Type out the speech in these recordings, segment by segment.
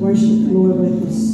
Worship the Lord with us.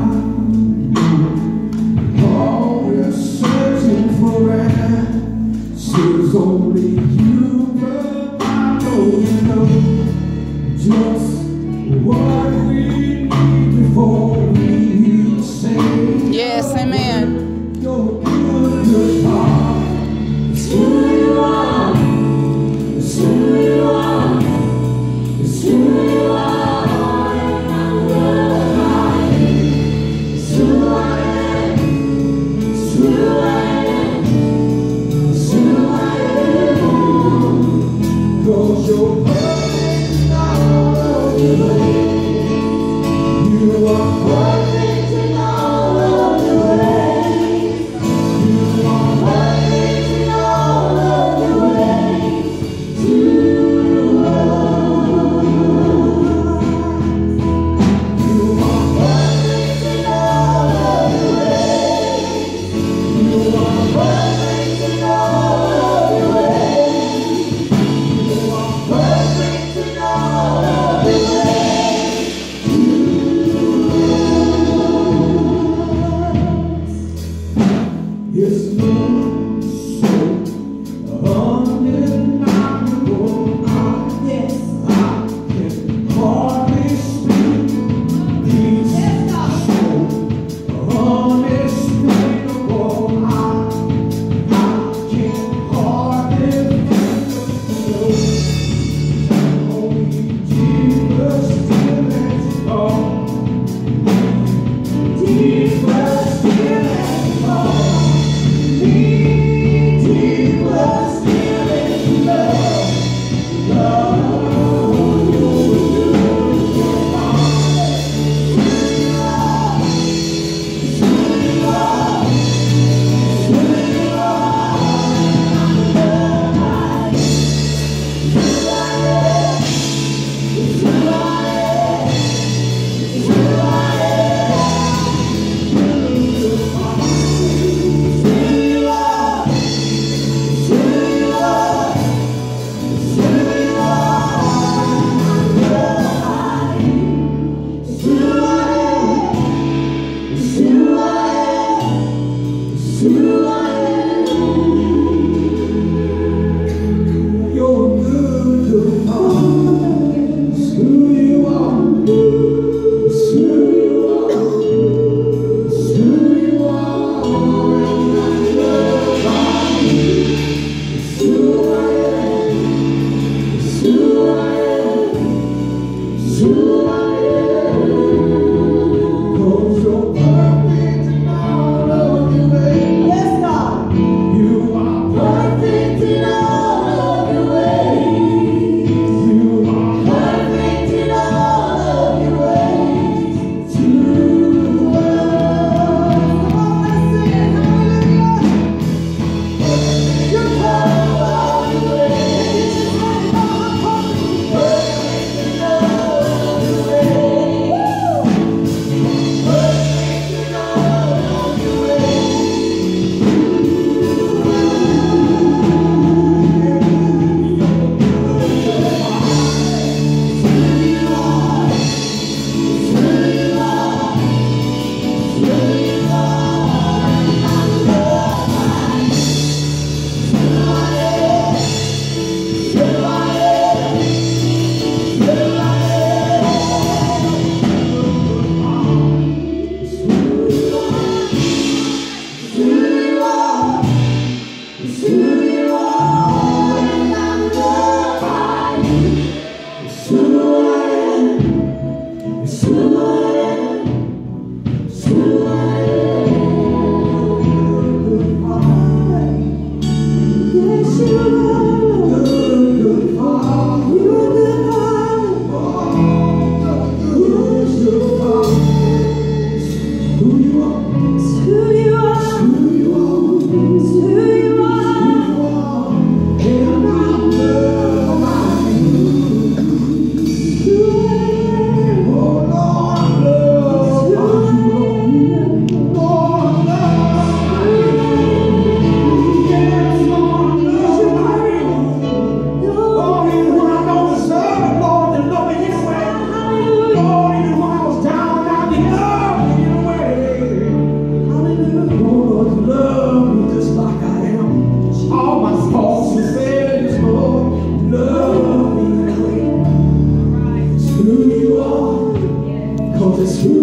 Jesus.